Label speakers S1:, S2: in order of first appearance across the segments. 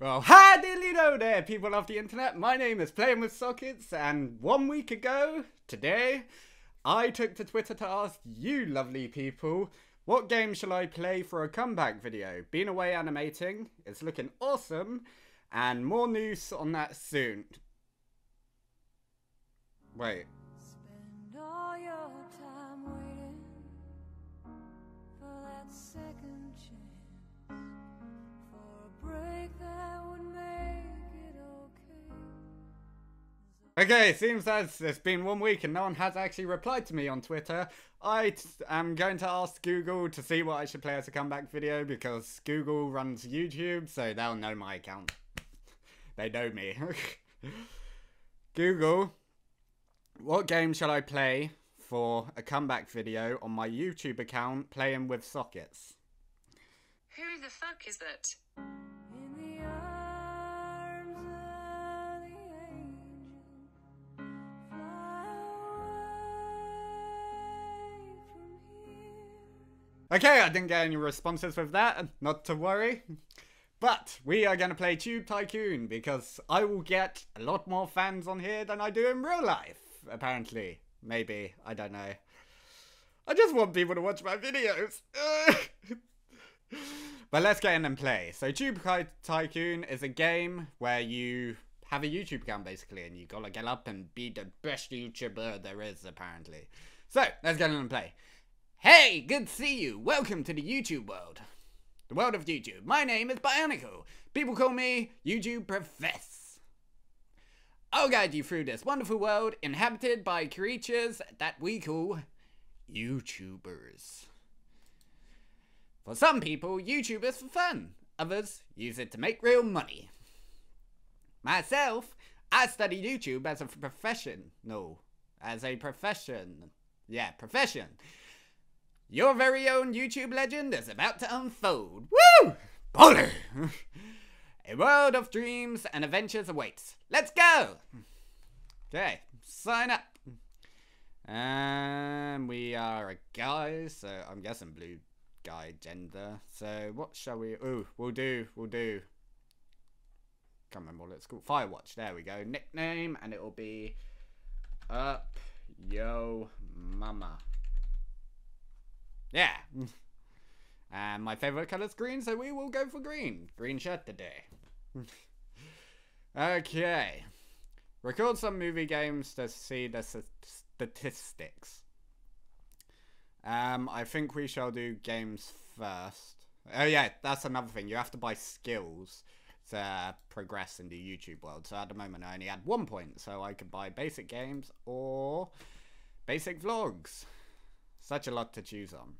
S1: Well, hi diddly there, people of the internet. My name is Playing with Sockets, and one week ago, today, I took to Twitter to ask you lovely people, what game shall I play for a comeback video? Been away animating, it's looking awesome, and more news on that soon. Wait.
S2: Spend all your time waiting for that second okay.
S1: Okay, seems as it's been one week and no one has actually replied to me on Twitter. I t- am going to ask Google to see what I should play as a comeback video because Google runs YouTube, so they'll know my account. they know me. Google, what game shall I play for a comeback video on my YouTube account playing with sockets?
S3: Who the fuck is that?
S1: Okay, I didn't get any responses with that, not to worry. But we are going to play Tube Tycoon because I will get a lot more fans on here than I do in real life, apparently. Maybe, I don't know. I just want people to watch my videos. but let's get in and play. So Tube Ty- Tycoon is a game where you have a YouTube account basically and you gotta get up and be the best YouTuber there is apparently. So, let's get in and play. Hey, good to see you. Welcome to the YouTube world. The world of YouTube. My name is Bionicle. People call me YouTube Profess. I'll guide you through this wonderful world inhabited by creatures that we call YouTubers. For some people, YouTube is for fun. Others use it to make real money. Myself, I studied YouTube as a profession. No, as a profession. Yeah, profession. Your very own YouTube legend is about to unfold. Woo! Baller! A world of dreams and adventures awaits. Let's go! Okay, sign up. And we are a guy, so I'm guessing blue guy gender. So what shall we? Ooh, we'll do. We'll do. Can't remember what it's called. Firewatch. There we go. Nickname, and it will be up yo mama. Yeah. And my favorite color is green, so we will go for green. Green shirt today. okay. Record some movie games to see the statistics. Um, I think we shall do games first. Oh yeah, that's another thing. You have to buy skills to progress in the YouTube world. So at the moment, I only had one point, so I could buy basic games or basic vlogs. Such a lot to choose on.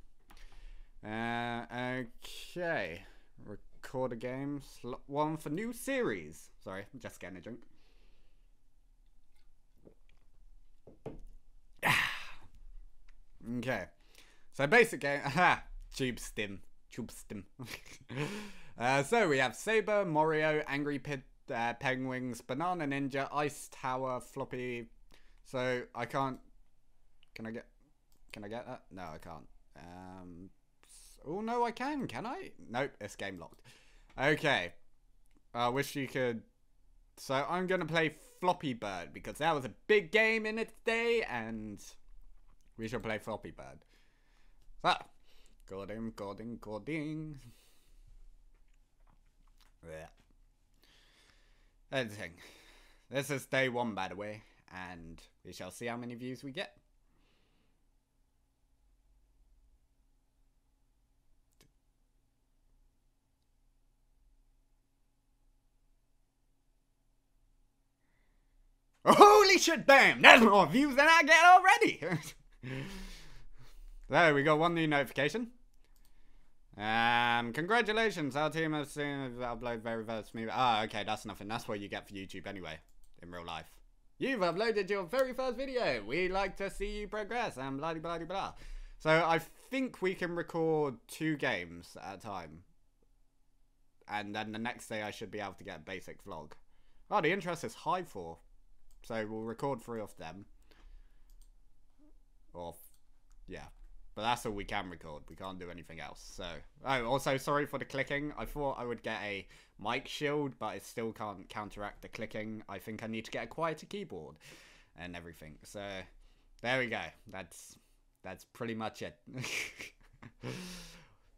S1: Uh, okay. Record a game. Slot one for new series. Sorry, I'm just getting a drink. okay. So basic game. Aha! Tube stim. Tube stim. uh, so we have Saber, Mario, Angry Pit, uh, Penguins, Banana Ninja, Ice Tower, Floppy. So I can't. Can I get? Can I get that? No, I can't. Um. Oh no, I can. Can I? Nope, it's game locked. Okay. I wish you could. So I'm gonna play Floppy Bird because that was a big game in its day, and we shall play Floppy Bird. So, Gordon, Gordon, Gordon. Yeah. This is day one, by the way, and we shall see how many views we get. Holy shit, damn! That's more views than I get already! there we got one new notification. Um, congratulations, our team has seen upload very first movie. Ah, okay, that's nothing. That's what you get for YouTube anyway, in real life. You've uploaded your very first video. We like to see you progress and blah blah blah blah. So I think we can record two games at a time. And then the next day I should be able to get a basic vlog. Oh, the interest is high for. So we'll record three of them. Or, yeah. But that's all we can record. We can't do anything else. So, oh, also sorry for the clicking. I thought I would get a mic shield, but it still can't counteract the clicking. I think I need to get a quieter keyboard and everything. So, there we go. That's that's pretty much it.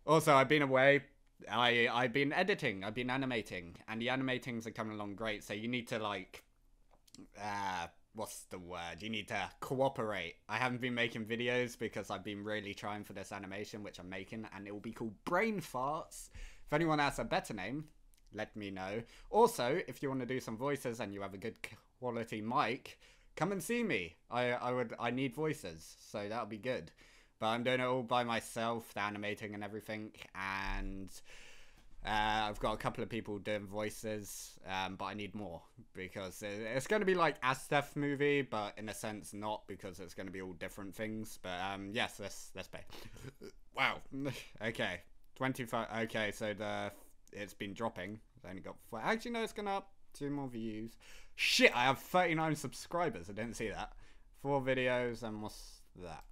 S1: also, I've been away. I I've been editing. I've been animating, and the animatings are coming along great. So you need to like, uh, what's the word? You need to cooperate. I haven't been making videos because I've been really trying for this animation, which I'm making, and it will be called Brain Farts. If anyone has a better name, let me know. Also, if you want to do some voices and you have a good quality mic, come and see me. I I would I need voices, so that'll be good. But I'm doing it all by myself, the animating and everything, and uh, I've got a couple of people doing voices, um, but I need more because it's going to be like Astef movie, but in a sense not because it's going to be all different things. But um, yes, let's let's pay. wow. okay, twenty five. Okay, so the it's been dropping. It's only got four. Actually, no, it's gone up. Two more views. Shit, I have thirty nine subscribers. I didn't see that. Four videos and what's that?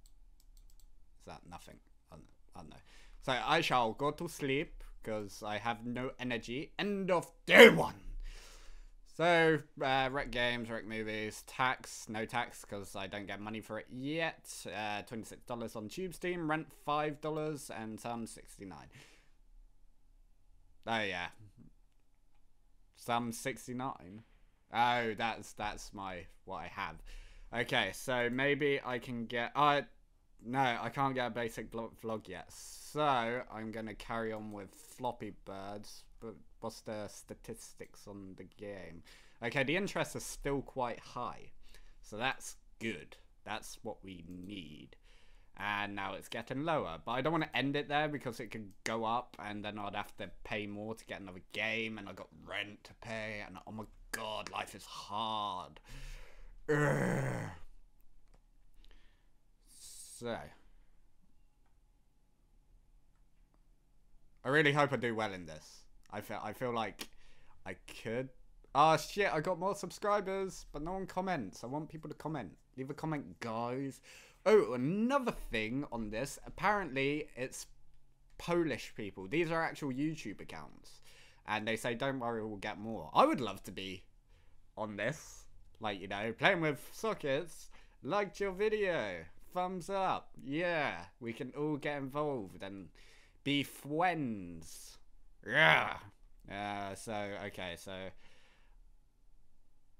S1: Is that nothing? I I don't know. So I shall go to sleep because I have no energy. End of day one. So, uh, rec games, rec movies, tax, no tax because I don't get money for it yet. Uh, $26 on Tube Steam, rent $5 and some 69 Oh, yeah. Some 69 Oh, that's that's my what I have. Okay, so maybe I can get. Uh, no, I can't get a basic vlog, yet. So I'm gonna carry on with Floppy Birds. But what's the statistics on the game? Okay, the interest is still quite high, so that's good. That's what we need. And now it's getting lower, but I don't want to end it there because it could go up, and then I'd have to pay more to get another game, and I got rent to pay, and oh my god, life is hard. Ugh. I really hope I do well in this. I feel I feel like I could. Oh shit! I got more subscribers, but no one comments. I want people to comment. Leave a comment, guys. Oh, another thing on this. Apparently, it's Polish people. These are actual YouTube accounts, and they say, "Don't worry, we'll get more." I would love to be on this. Like you know, playing with sockets. Liked your video. Thumbs up. Yeah, we can all get involved and be friends. Yeah. Uh, so okay, so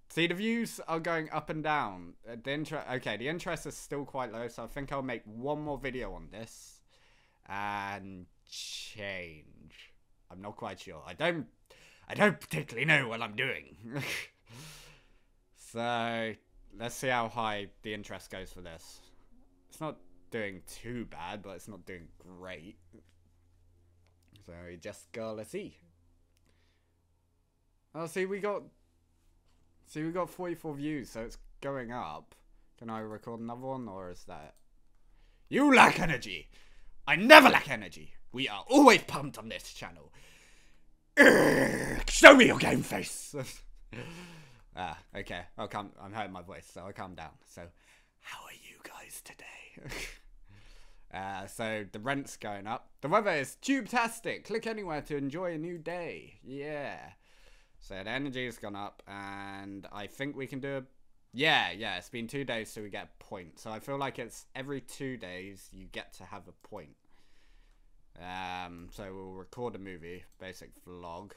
S1: see the views are going up and down. Uh, The interest, okay, the interest is still quite low, so I think I'll make one more video on this and change. I'm not quite sure. I don't, I don't particularly know what I'm doing. so let's see how high the interest goes for this. Not doing too bad, but it's not doing great. So we just gotta see. Oh, see, we got. See, we got 44 views, so it's going up. Can I record another one, or is that. You lack energy! I never lack energy! We are always pumped on this channel. Urgh, show me your game face! ah, okay. I'll calm, I'm hurting my voice, so I'll calm down. So, how are you guys today? Uh, so the rent's going up. The weather is tube-tastic. Click anywhere to enjoy a new day. Yeah. So the energy's gone up, and I think we can do a. Yeah, yeah. It's been two days, so we get a point. So I feel like it's every two days you get to have a point. Um, so we'll record a movie, basic vlog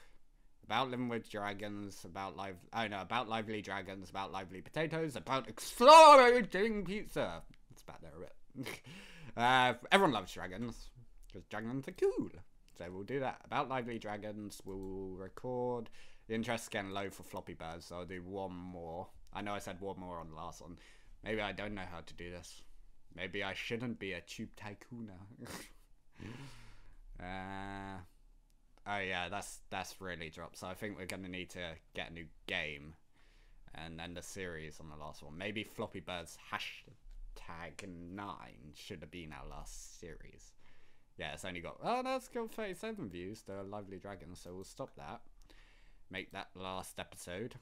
S1: about living with dragons, about live. Oh no, about lively dragons, about lively potatoes, about exploding pizza. It's about there a bit. Uh, everyone loves dragons because dragons are cool. So we'll do that. About lively dragons, we'll record. The interest's getting low for floppy birds, so I'll do one more. I know I said one more on the last one. Maybe I don't know how to do this. Maybe I shouldn't be a tube tycoon. uh, oh yeah, that's that's really dropped. So I think we're gonna need to get a new game, and then the series on the last one. Maybe floppy birds hashtag nine should have been our last series. Yeah, it's only got oh that's got thirty seven views. The lively dragon, so we'll stop that. Make that last episode,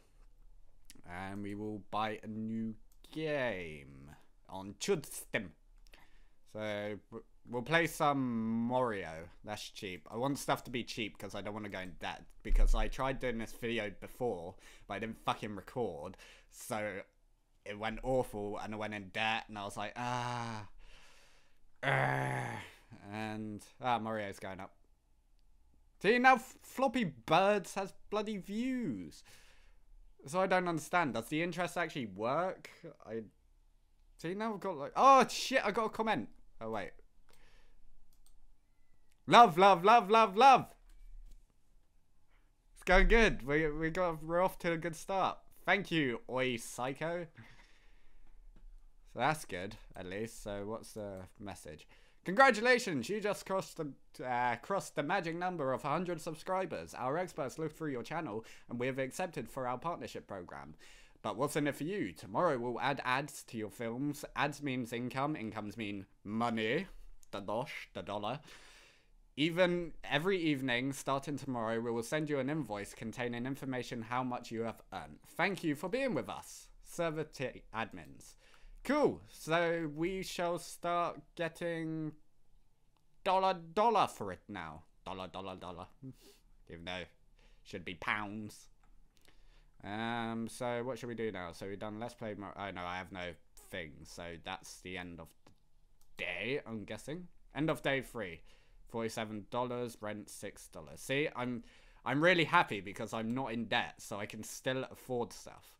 S1: and we will buy a new game on Chudstim. So We'll play some Mario. That's cheap. I want stuff to be cheap because I don't want to go in debt. Because I tried doing this video before, but I didn't fucking record. So it went awful and I went in debt and I was like, ah. ah. And ah, Mario's going up. See, now Floppy Birds has bloody views. So I don't understand. Does the interest actually work? I see now I've got like oh shit! I got a comment. Oh wait. Love, love, love, love, love. It's going good. We we got we're off to a good start. Thank you, Oi Psycho. So that's good, at least. So what's the message? Congratulations, you just crossed the uh, crossed the magic number of 100 subscribers. Our experts looked through your channel and we have accepted for our partnership program. But what's in it for you? Tomorrow we'll add ads to your films. Ads means income. Incomes mean money. The dosh, the dollar. Even every evening, starting tomorrow, we will send you an invoice containing information how much you have earned. Thank you for being with us, server admins. Cool. So we shall start getting dollar dollar for it now. Dollar dollar dollar. Even though should be pounds. Um. So what should we do now? So we've done let's play. More, oh no, I have no things. So that's the end of the day. I'm guessing. End of day three. Forty-seven dollars. Rent six dollars. See, I'm I'm really happy because I'm not in debt, so I can still afford stuff.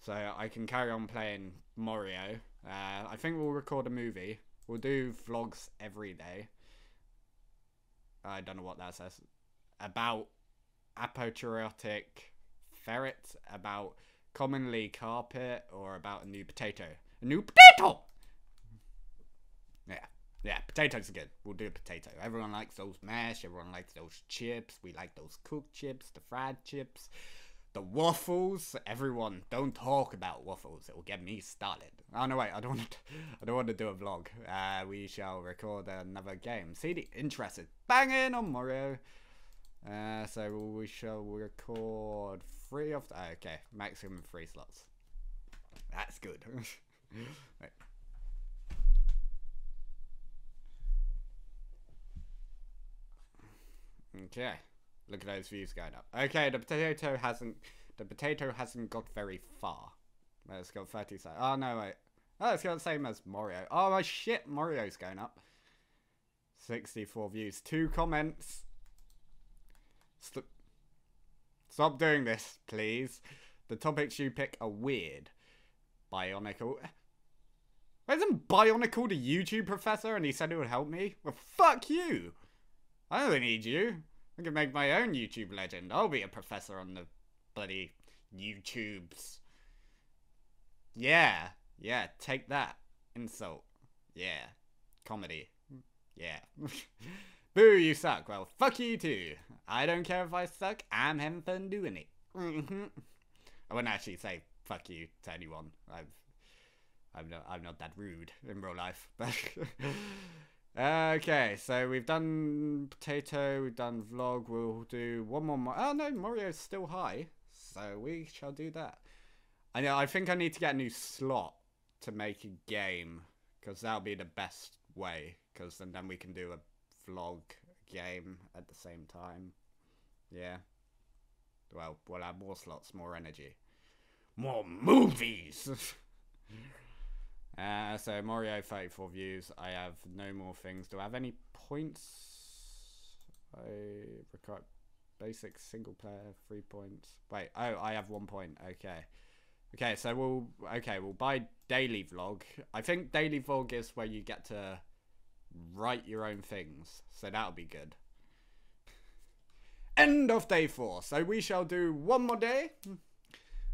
S1: So I can carry on playing Mario. Uh, I think we'll record a movie. We'll do vlogs every day. I don't know what that says. About apotriotic ferret, about commonly carpet, or about a new potato. A new potato! Yeah. Yeah, potatoes are good. We'll do a potato. Everyone likes those mash. Everyone likes those chips. We like those cooked chips, the fried chips. The waffles, everyone, don't talk about waffles. It will get me started. Oh no, wait, I don't want to. I don't want to do a vlog. Uh, we shall record another game. See the interested, bang in on Mario. Uh, so we shall record three of. The, okay, maximum three slots. That's good. Wait. Okay. Look at those views going up. Okay, the potato hasn't the potato hasn't got very far. It's got 30 seconds. Oh no, wait. Oh, it's got the same as Mario. Oh my shit, Mario's going up. 64 views. Two comments. St Stop doing this, please. The topics you pick are weird. Bionicle. Isn't Bionicle the YouTube professor and he said it would help me? Well, fuck you! I don't need you. I can make my own YouTube legend. I'll be a professor on the bloody YouTubes. Yeah, yeah, take that. Insult. Yeah. Comedy. Yeah. Boo, you suck. Well, fuck you too. I don't care if I suck. I'm having fun doing it. hmm I wouldn't actually say fuck you to anyone. I've, I'm not, I'm not that rude in real life. But Okay, so we've done potato, we've done vlog, we'll do one more. Mo- oh no, Mario's still high, so we shall do that. I know. I think I need to get a new slot to make a game because that'll be the best way. Because then, then we can do a vlog game at the same time. Yeah. Well, we'll have more slots, more energy, more movies. Uh, so Mario 34 views. I have no more things. Do I have any points? I require basic single player three points. Wait, oh, I have one point. Okay, okay. So we'll okay. We'll buy daily vlog. I think daily vlog is where you get to write your own things. So that'll be good. End of day four. So we shall do one more day.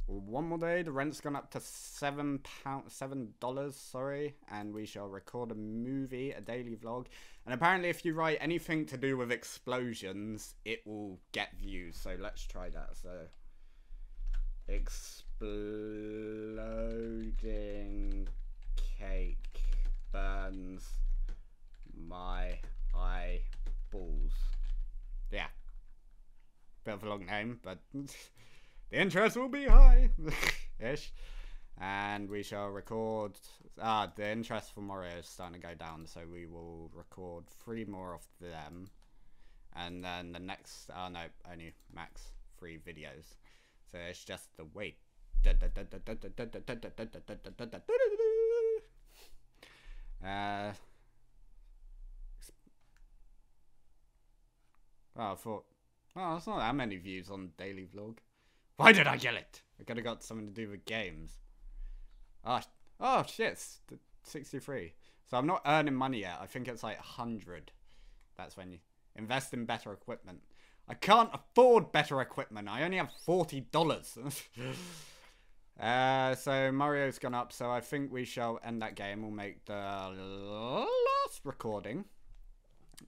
S1: One more day, the rent's gone up to seven pound, seven dollars. Sorry, and we shall record a movie, a daily vlog. And apparently, if you write anything to do with explosions, it will get views. So let's try that. So, exploding cake burns my eyeballs. Yeah, bit of a long name, but. Interest will be high. Ish. And we shall record. Ah, the interest for Mario is starting to go down, so we will record three more of them. And then the next. Oh no, only max three videos. So it's just the wait. Uh, oh, I thought, oh, it's not that many views on daily vlog. Why did I kill it? I could have got something to do with games. Oh, oh shit, 63. So I'm not earning money yet. I think it's like 100. That's when you invest in better equipment. I can't afford better equipment. I only have $40. Uh, so Mario's gone up, so I think we shall end that game. We'll make the last recording,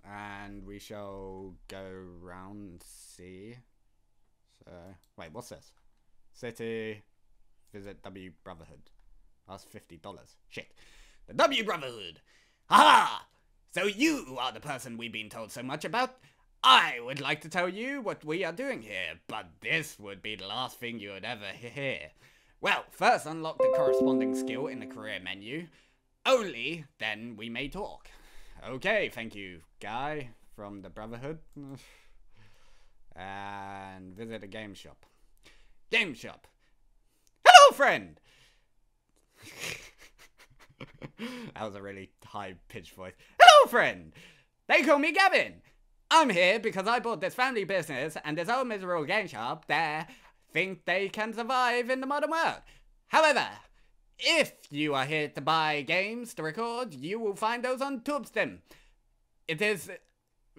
S1: and we shall go round see. So wait, what's this? City, visit W Brotherhood. That's fifty dollars. Shit, the W Brotherhood. Ha! So you are the person we've been told so much about. I would like to tell you what we are doing here, but this would be the last thing you would ever hear. Well, first unlock the corresponding skill in the career menu. Only then we may talk. Okay, thank you, guy from the Brotherhood. And visit a game shop. Game shop. Hello, friend! that was a really high pitched voice. Hello, friend! They call me Gavin! I'm here because I bought this family business and this old miserable game shop there think they can survive in the modern world. However, if you are here to buy games to record, you will find those on Tubestem. It is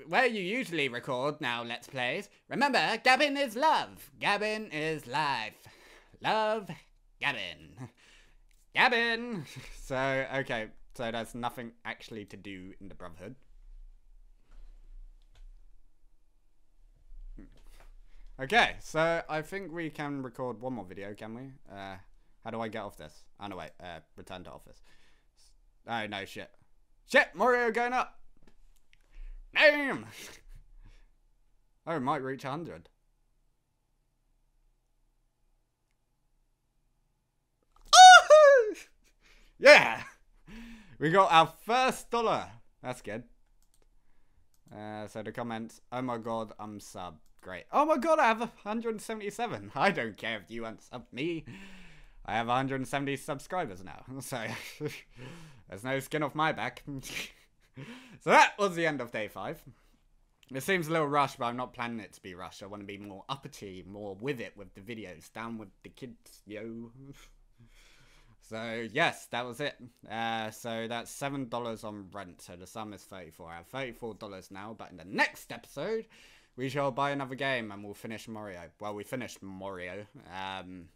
S1: where you usually record now Let's Plays. Remember, Gavin is love. Gavin is life. Love, Gavin. Gavin! So, okay, so there's nothing actually to do in the Brotherhood. Okay, so I think we can record one more video, can we? Uh, how do I get off this? Oh, no, wait. Uh, return to office. Oh, no, shit. Shit, Mario going up! Damn! oh, it might reach 100. Oh! yeah! We got our first dollar. That's good. Uh, so the comments, oh my god, I'm sub. Great. Oh my god, I have 177. I don't care if you unsub me. I have 170 subscribers now. So there's no skin off my back. so that was the end of day five. It seems a little rushed, but I'm not planning it to be rushed. I want to be more uppity, more with it with the videos. Down with the kids, yo. So yes, that was it. Uh, so that's seven dollars on rent. So the sum is thirty-four. I have thirty-four dollars now. But in the next episode, we shall buy another game and we'll finish Mario. Well, we finished Mario. Um,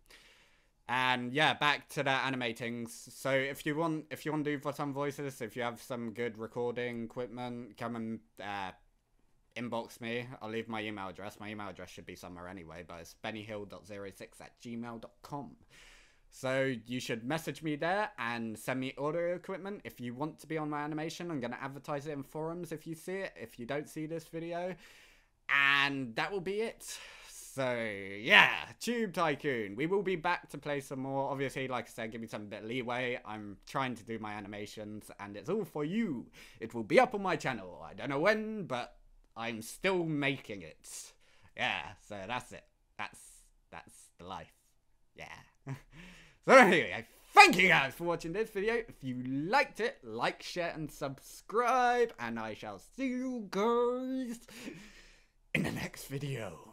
S1: and yeah, back to the animating. So if you want, if you want to do some voices, if you have some good recording equipment, come and uh, inbox me. I'll leave my email address. My email address should be somewhere anyway, but it's bennyhill.06 at gmail.com. So you should message me there and send me audio equipment if you want to be on my animation. I'm going to advertise it in forums if you see it, if you don't see this video. And that will be it. So yeah, Tube Tycoon. We will be back to play some more. Obviously, like I said, give me some bit of leeway. I'm trying to do my animations and it's all for you. It will be up on my channel. I don't know when, but I'm still making it. Yeah, so that's it. That's that's the life. Yeah. so anyway, thank you guys for watching this video. If you liked it, like, share, and subscribe. And I shall see you guys in the next video.